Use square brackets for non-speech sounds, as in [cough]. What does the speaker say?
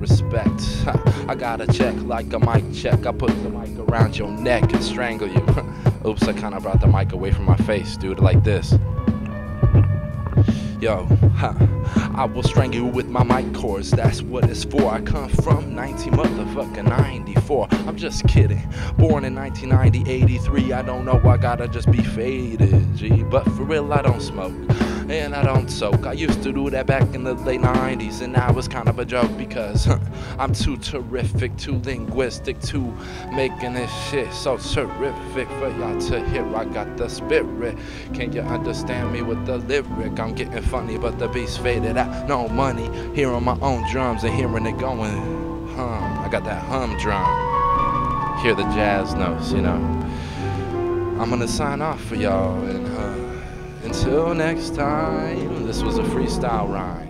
respect. I got a check like a mic check. I put the mic around your neck and strangle you. [laughs] Oops, I kinda brought the mic away from my face, dude, like this. Yo, I will strangle you with my mic cords. That's what it's for. I come from 19 motherfucking 94. I'm just kidding. Born in 1990, 83. I don't know. I gotta just be faded, G. But for real, I don't smoke and I don't soak. I used to do that back in the late 90s, and now it's kind of a joke because huh, I'm too terrific, too linguistic, too making this shit so terrific for y'all to hear. I got the spirit. Can you understand me with the lyric? I'm getting funny, but the beat's faded out. No money, hearing my own drums and hearing it going hum. I got that hum drum. Hear the jazz notes, you know. I'm gonna sign off for y'all and uh, until next time, this was a freestyle rhyme.